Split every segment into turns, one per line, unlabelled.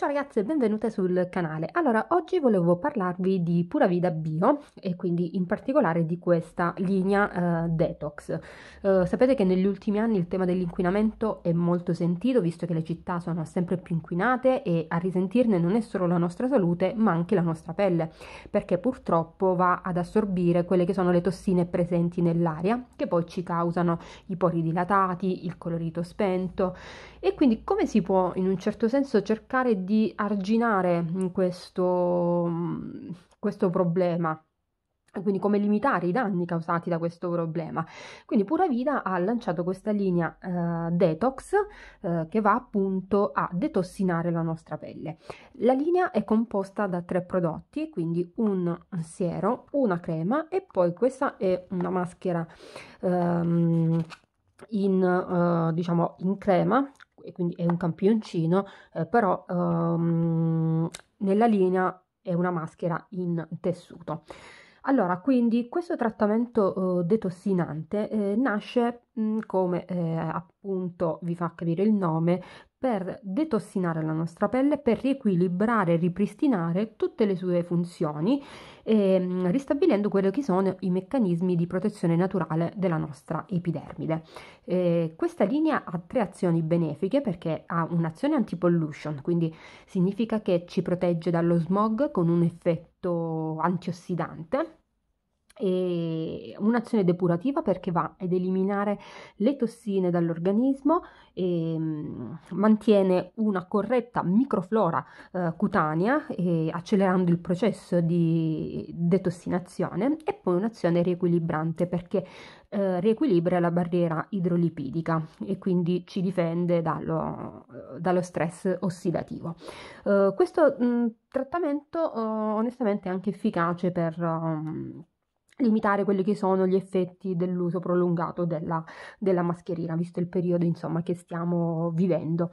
Ciao ragazze, benvenute sul canale. Allora, oggi volevo parlarvi di Pura Vida Bio e quindi in particolare di questa linea eh, Detox. Eh, sapete che negli ultimi anni il tema dell'inquinamento è molto sentito, visto che le città sono sempre più inquinate e a risentirne non è solo la nostra salute, ma anche la nostra pelle, perché purtroppo va ad assorbire quelle che sono le tossine presenti nell'aria, che poi ci causano i pori dilatati, il colorito spento e quindi come si può in un certo senso cercare di arginare questo, questo problema? Quindi come limitare i danni causati da questo problema. Quindi Pura Vida ha lanciato questa linea eh, Detox eh, che va appunto a detossinare la nostra pelle. La linea è composta da tre prodotti, quindi un siero, una crema e poi questa è una maschera ehm, in, eh, diciamo, in crema e quindi è un campioncino, eh, però um, nella linea è una maschera in tessuto. Allora, quindi questo trattamento eh, detossinante eh, nasce mh, mm, come eh, appunto vi fa capire il nome per detossinare la nostra pelle, per riequilibrare e ripristinare tutte le sue funzioni, eh, ristabilendo quelli che sono i meccanismi di protezione naturale della nostra epidermide. Eh, questa linea ha tre azioni benefiche perché ha un'azione anti-pollution, quindi significa che ci protegge dallo smog con un effetto antiossidante un'azione depurativa perché va ad eliminare le tossine dall'organismo e mm, mantiene una corretta microflora eh, cutanea accelerando il processo di detossinazione e poi un'azione riequilibrante perché eh, riequilibra la barriera idrolipidica e quindi ci difende dallo, dallo stress ossidativo. Eh, questo mh, mm, trattamento eh, onestamente è anche efficace per um, limitare quelli che sono gli effetti dell'uso prolungato della, della mascherina, visto il periodo insomma, che stiamo vivendo.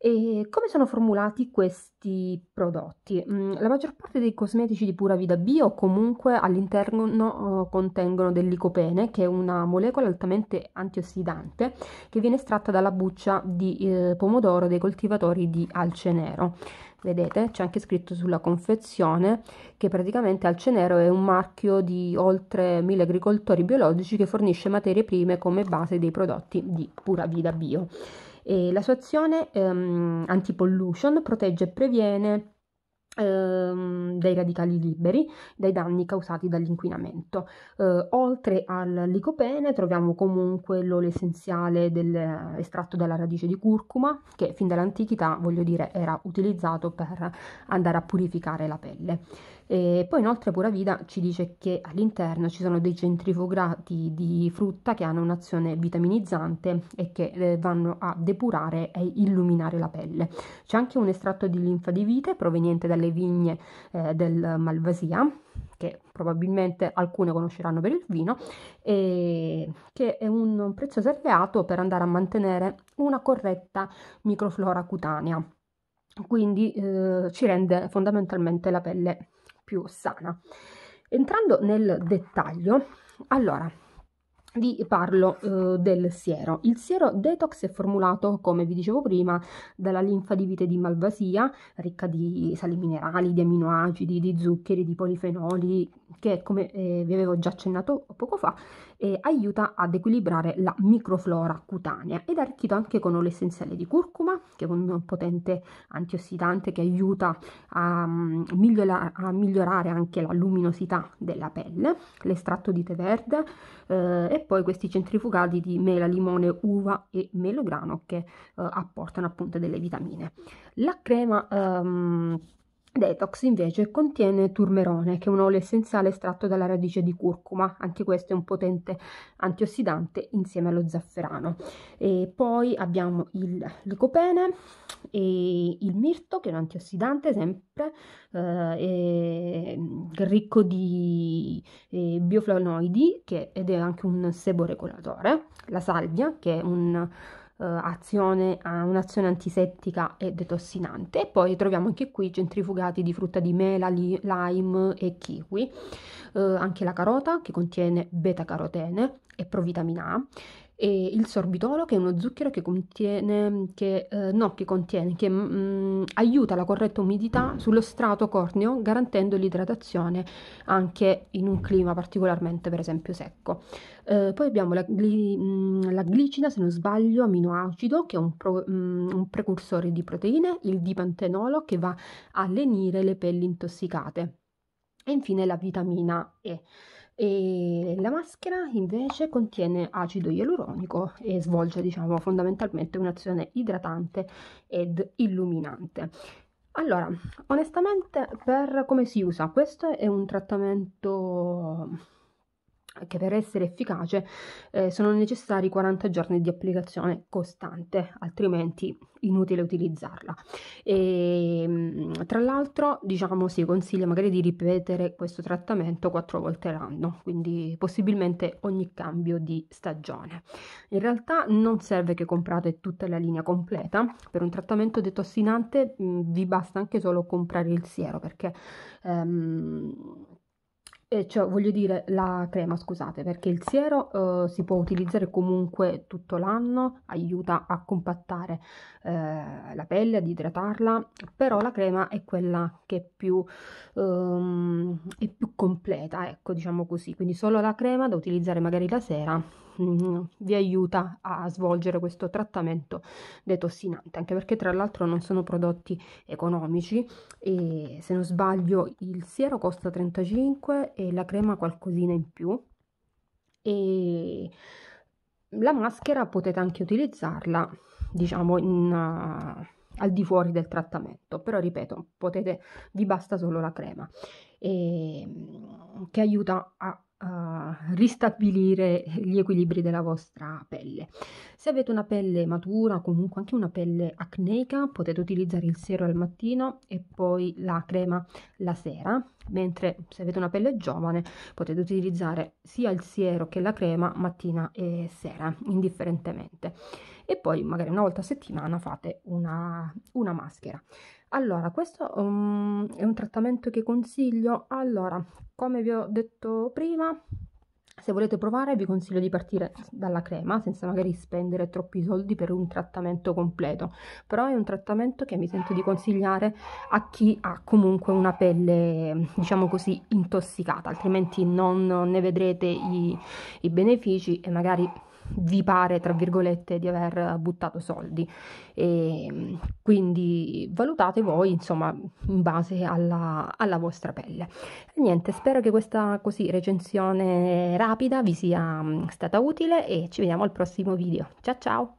E come sono formulati questi prodotti? Mm, la maggior parte dei cosmetici di pura vita bio comunque all'interno contengono del licopene, che è una molecola altamente antiossidante che viene estratta dalla buccia di eh, pomodoro dei coltivatori di alce nero. Vedete, c'è anche scritto sulla confezione che praticamente Alce Nero è un marchio di oltre mille agricoltori biologici che fornisce materie prime come base dei prodotti di pura vita bio. E la sua azione ehm, anti-pollution protegge e previene ehm, dai radicali liberi, dai danni causati dall'inquinamento. Eh, oltre al licopene troviamo comunque l'olio essenziale del, estratto dalla radice di curcuma che fin dall'antichità, voglio dire, era utilizzato per andare a purificare la pelle. E poi inoltre Pura Vida ci dice che all'interno ci sono dei centrifugati di frutta che hanno un'azione vitaminizzante e che eh, vanno a depurare e illuminare la pelle. C'è anche un estratto di linfa di vite proveniente dalle vigne eh, del Malvasia che probabilmente alcune conosceranno per il vino, e che è un prezioso alleato per andare a mantenere una corretta microflora cutanea. Quindi eh, ci rende fondamentalmente la pelle più sana. Entrando nel dettaglio, allora vi parlo eh, del siero. Il siero detox è formulato, come vi dicevo prima, dalla linfa di vite di malvasia, ricca di sali minerali, di aminoacidi, di zuccheri, di polifenoli, che come eh, vi avevo già accennato poco fa, eh, aiuta ad equilibrare la microflora cutanea ed è arricchito anche con olio essenziale di curcuma, che è un potente antiossidante che aiuta a, um, migliora, a migliorare anche la luminosità della pelle, l'estratto di tè verde eh, e poi questi centrifugati di mela, limone, uva e melograno che eh, apportano appunto delle vitamine. La crema um, Detox invece contiene turmerone, che è un olio essenziale estratto dalla radice di curcuma, anche questo è un potente antiossidante insieme allo zafferano. E poi abbiamo il licopene e il mirto, che è un antiossidante sempre, eh, ricco di eh, bioflavonoidi ed è anche un seboregolatore, la salvia, che è un eh, azione, ha un'azione antisettica e detossinante. E poi troviamo anche qui centrifugati di frutta di mela, li, lime e kiwi. Eh, anche la carota che contiene beta carotene e provitamina A e il sorbitolo che è uno zucchero che contiene, che, eh, no, che contiene, che mm, aiuta la corretta umidità sullo strato corneo garantendo l'idratazione anche in un clima particolarmente per esempio secco. Eh, poi abbiamo la, gli, mm, la, glicina, se non sbaglio, aminoacido che è un, pro, mm, un precursore di proteine, il dipantenolo che va a lenire le pelli intossicate e infine la vitamina E. E la maschera invece contiene acido ialuronico e svolge, diciamo, fondamentalmente un'azione idratante ed illuminante. Allora, onestamente, per come si usa, questo è un trattamento che per essere efficace eh, sono necessari 40 giorni di applicazione costante, altrimenti inutile utilizzarla. E, ehm, tra l'altro, diciamo, si consiglia magari di ripetere questo trattamento quattro volte l'anno, quindi possibilmente ogni cambio di stagione. In realtà non serve che comprate tutta la linea completa, per un trattamento detossinante mh, mm, vi basta anche solo comprare il siero perché ehm, eh, cioè, voglio dire la crema, scusate, perché il siero eh, si può utilizzare comunque tutto l'anno, aiuta a compattare eh, la pelle, ad idratarla, però la crema è quella che è più, um, è più completa, ecco, diciamo così. Quindi solo la crema da utilizzare magari la sera Mm, vi aiuta a svolgere questo trattamento detossinante, anche perché tra l'altro non sono prodotti economici e se non sbaglio il siero costa 35 e la crema qualcosina in più. E la maschera potete anche utilizzarla diciamo in, uh, al di fuori del trattamento però ripeto potete vi basta solo la crema e, che aiuta a ristabilire gli equilibri della vostra pelle. Se avete una pelle matura o comunque anche una pelle acneica, potete utilizzare il siero al mattino e poi la crema la sera, mentre se avete una pelle giovane potete utilizzare sia il siero che la crema mattina e sera, indifferentemente. E poi magari una volta a settimana fate una, una maschera. Allora, questo um, è un trattamento che consiglio. Allora, come vi ho detto prima, se volete provare vi consiglio di partire dalla crema senza magari spendere troppi soldi per un trattamento completo, però è un trattamento che mi sento di consigliare a chi ha comunque una pelle, diciamo così, intossicata, altrimenti non ne vedrete i, i benefici e magari vi pare, tra virgolette, di aver buttato soldi. E quindi valutate voi, insomma, in base alla, alla vostra pelle. Niente, spero che questa così recensione rapida vi sia stata utile e ci vediamo al prossimo video. Ciao ciao!